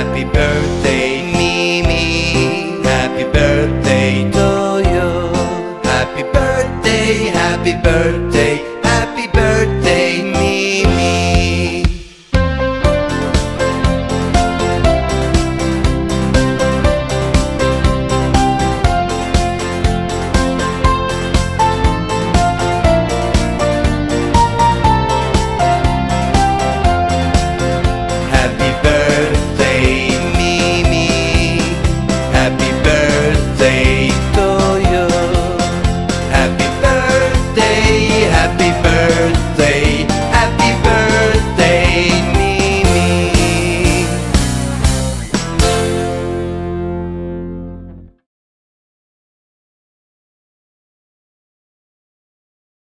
Happy birthday, Mimi. Happy birthday Toyo! Happy birthday, happy birthday. they